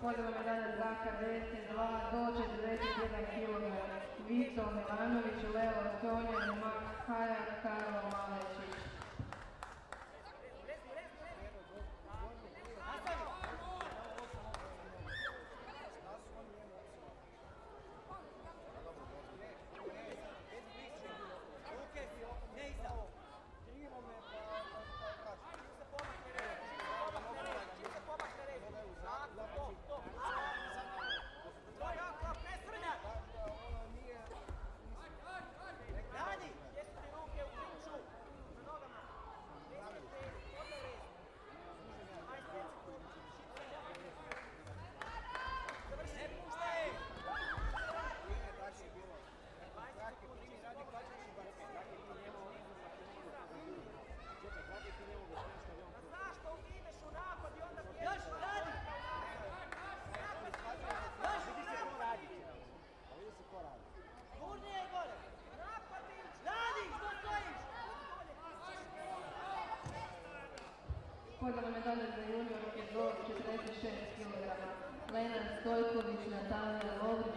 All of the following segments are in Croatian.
Podjela medalja Zraka 92 do 41 kg. Vito Milanović, Leo Antonija, Max Hajan, Karlo Malečić. kg, Lena Stojković, Natalija Lovrić,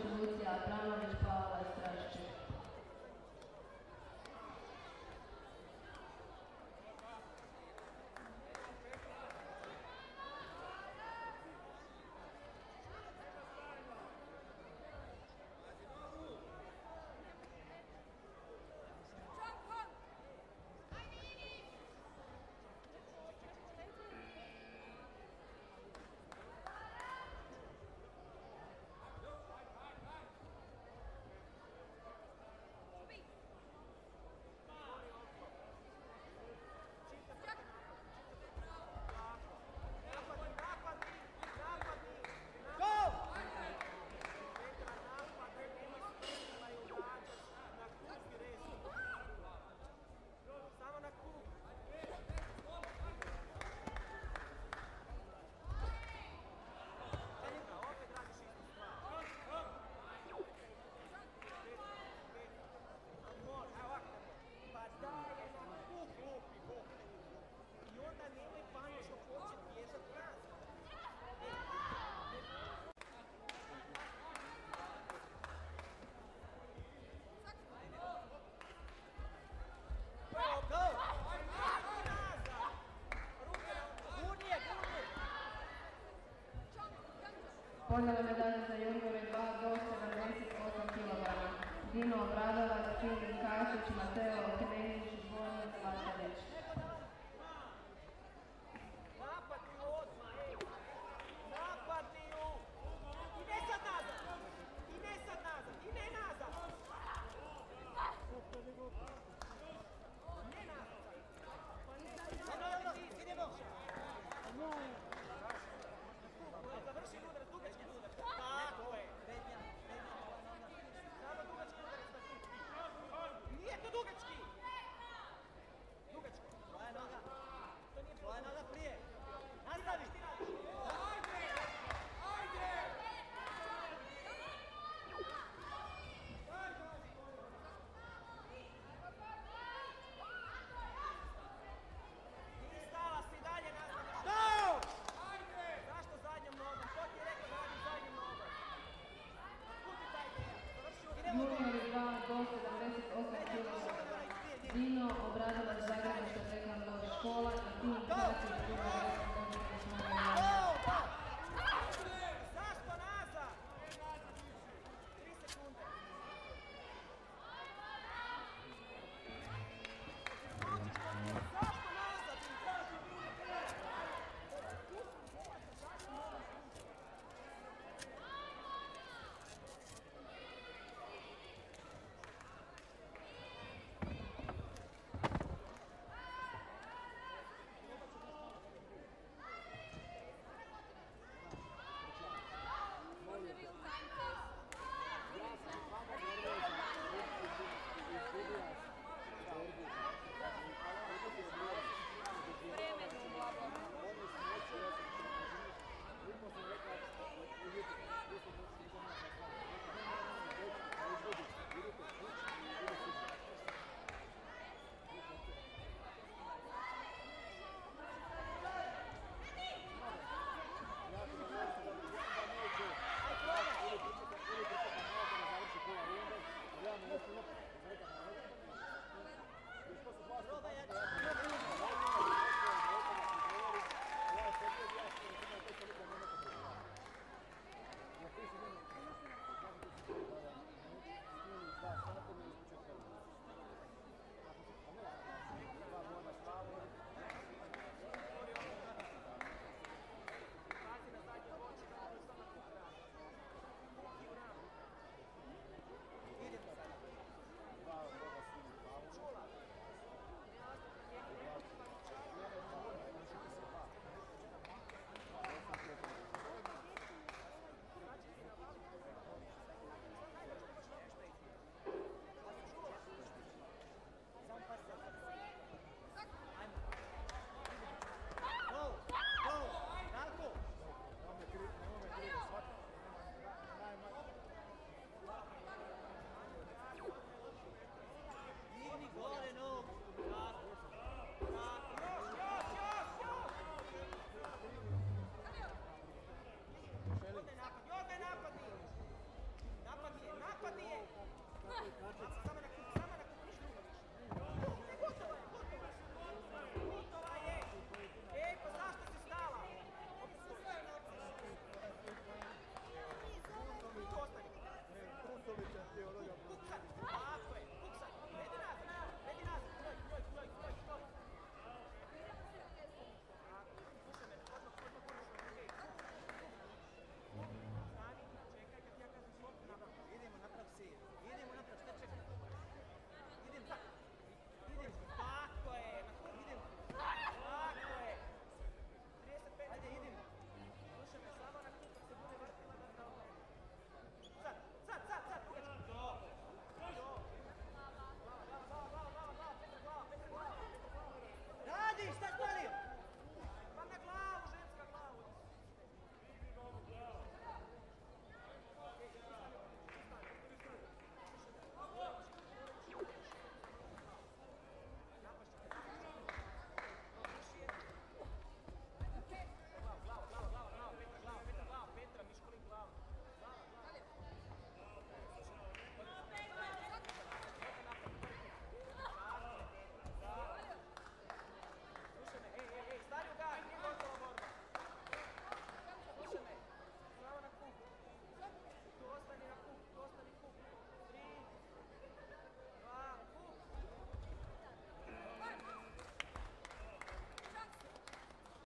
Podjela medalja za juniore 2 do 78 kg. Dino Obradova, Filip Kašić, Mateo Knez,